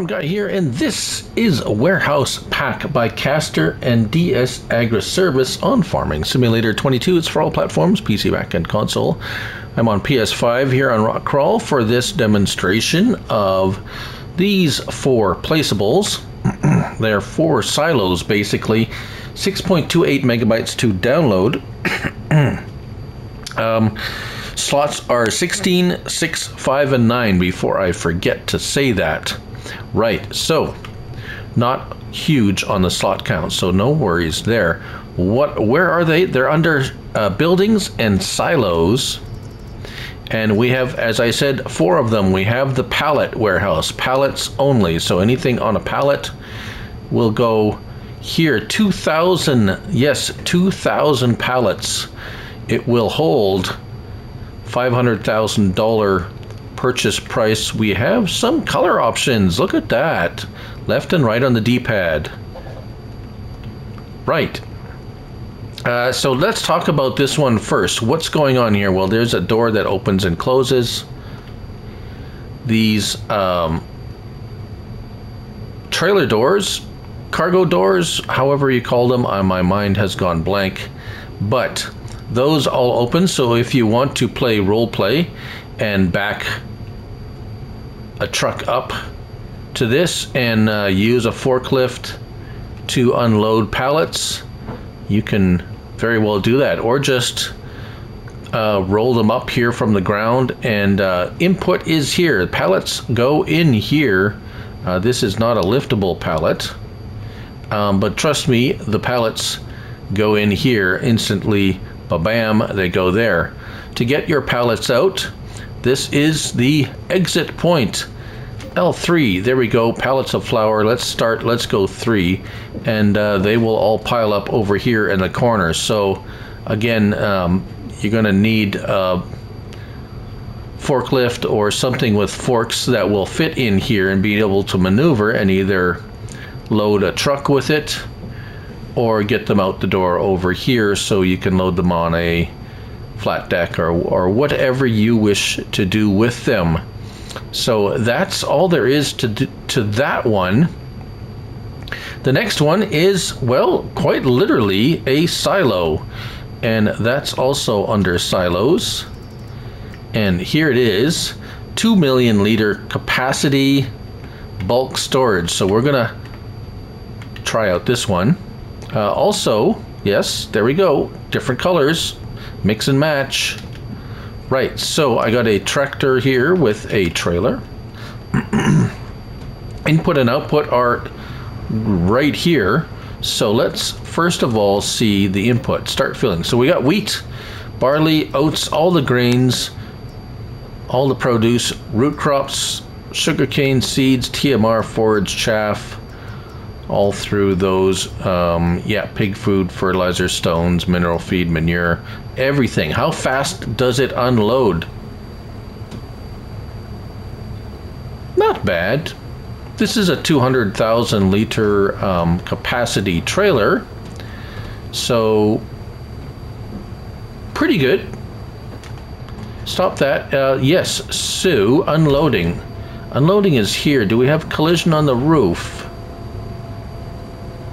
Farm Guy here, and this is a warehouse pack by Kastor and DS Agri Service on Farming Simulator 22. It's for all platforms, PC, Mac, and console. I'm on PS5 here on Rock Crawl for this demonstration of these four placeables. They're four silos basically, 6.28 megabytes to download. um, Slots are 16, 6, 5, and 9 before I forget to say that. Right, so not huge on the slot count, so no worries there. What? Where are they? They're under uh, buildings and silos. And we have, as I said, four of them. We have the pallet warehouse, pallets only. So anything on a pallet will go here. 2,000, yes, 2,000 pallets. It will hold $500,000 purchase price. We have some color options. Look at that. Left and right on the D-pad. Right. Uh, so let's talk about this one first. What's going on here? Well, there's a door that opens and closes. These um, trailer doors, cargo doors, however you call them, uh, my mind has gone blank. But those all open. So if you want to play role play and back a truck up to this and uh, use a forklift to unload pallets, you can very well do that. Or just uh, roll them up here from the ground and uh, input is here. Pallets go in here. Uh, this is not a liftable pallet. Um, but trust me, the pallets go in here instantly bam, they go there. To get your pallets out, this is the exit point. L3, there we go, pallets of flour. Let's start, let's go three, and uh, they will all pile up over here in the corner. So, again, um, you're going to need a forklift or something with forks that will fit in here and be able to maneuver and either load a truck with it or get them out the door over here so you can load them on a flat deck or, or whatever you wish to do with them. So that's all there is to, to that one. The next one is, well, quite literally a silo. And that's also under silos. And here it is 2 million liter capacity bulk storage. So we're to try out this one. Uh, also, yes, there we go. Different colors. Mix and match. Right, so I got a tractor here with a trailer. Input and output are right here. So let's first of all see the input. Start filling. So we got wheat, barley, oats, all the grains, all the produce, root crops, sugarcane seeds, TMR, forage, chaff, all through those, um, yeah, pig food, fertilizer, stones, mineral feed, manure, everything. How fast does it unload? Not bad. This is a 200,000 liter um, capacity trailer, so pretty good. Stop that. Uh, yes, Sue, unloading. Unloading is here. Do we have collision on the roof?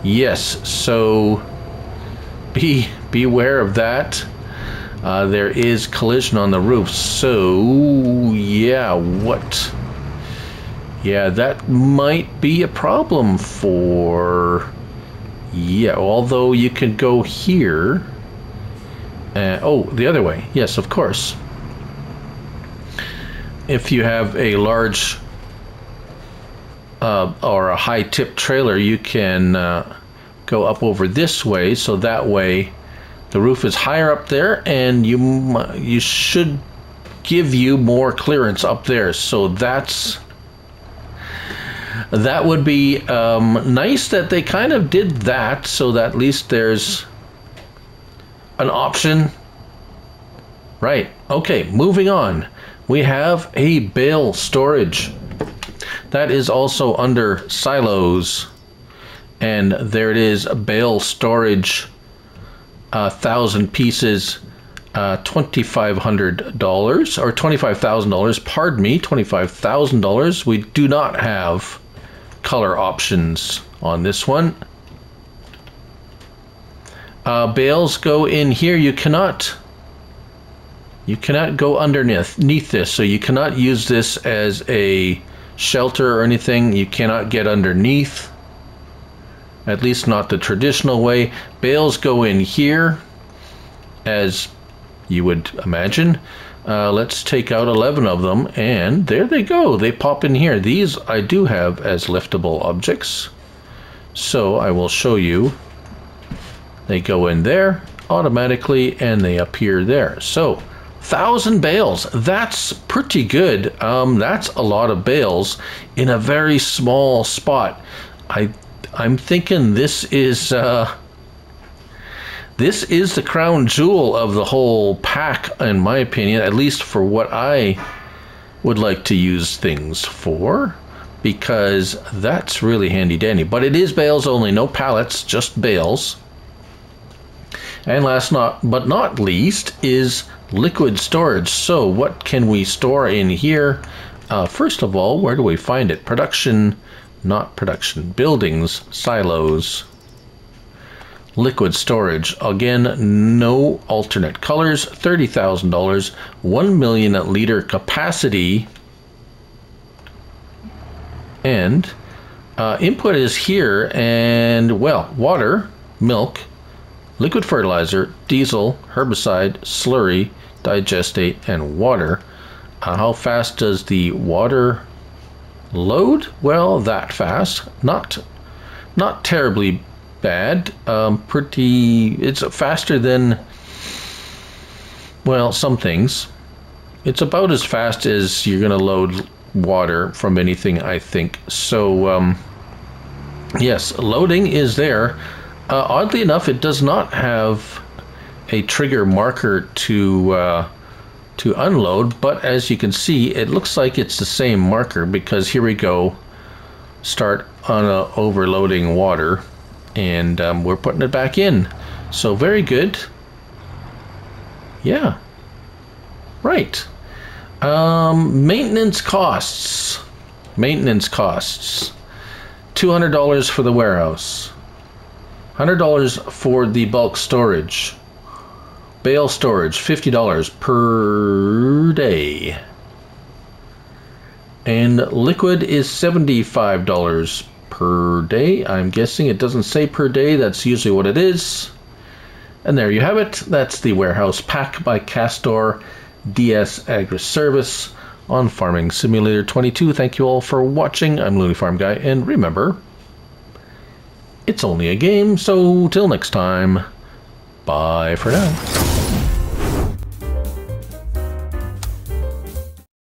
Yes, so be beware of that. Uh, there is collision on the roof. So yeah, what? Yeah, that might be a problem for. Yeah, although you can go here. Uh, oh, the other way. Yes, of course. If you have a large uh, or a high tip trailer, you can uh, go up over this way. So that way, the roof is higher up there, and you you should give you more clearance up there. So that's that would be um, nice that they kind of did that, so that at least there's an option. Right. Okay. Moving on. We have a bale storage. That is also under silos. And there it is, bale storage, a thousand pieces uh, $2,500 or $25,000. Pardon me, $25,000. We do not have color options on this one. Uh, bales go in here. You cannot you cannot go underneath Neath this, so you cannot use this as a shelter or anything. You cannot get underneath, at least not the traditional way. Bales go in here, as you would imagine. Uh, let's take out 11 of them, and there they go. They pop in here. These I do have as liftable objects. So I will show you. They go in there automatically, and they appear there. So thousand bales. That's pretty good. Um, that's a lot of bales in a very small spot. I I'm thinking this is uh, this is the crown jewel of the whole pack, in my opinion. At least for what I would like to use things for, because that's really handy dandy. But it is bales only, no pallets, just bales. And last not but not least is liquid storage. So what can we store in here? Uh, first of all, where do we find it? Production, not production, buildings, silos, liquid storage. Again, no alternate colors, $30,000, 1 million liter capacity, and uh, input is here, and well, water, milk, liquid fertilizer, diesel, herbicide, slurry, digestate, and water. Uh, how fast does the water load? Well, that fast. Not, not terribly bad. Um, pretty. It's faster than. Well, some things. It's about as fast as you're going to load water from anything, I think. So, um, yes, loading is there. Uh, oddly enough, it does not have a trigger marker to uh, to unload, but as you can see, it looks like it's the same marker because here we go. Start on a overloading water, and um, we're putting it back in. So very good. Yeah. Right. Um, maintenance costs. Maintenance costs. $200 for the warehouse. $100 for the bulk storage. Bale storage, $50 per day. And liquid is $75 per day. I'm guessing it doesn't say per day, that's usually what it is. And there you have it. That's the warehouse pack by Kastor DS Agri Service on Farming Simulator 22. Thank you all for watching. I'm Looney Farm Guy, and remember, it's only a game, so till next time, bye for now.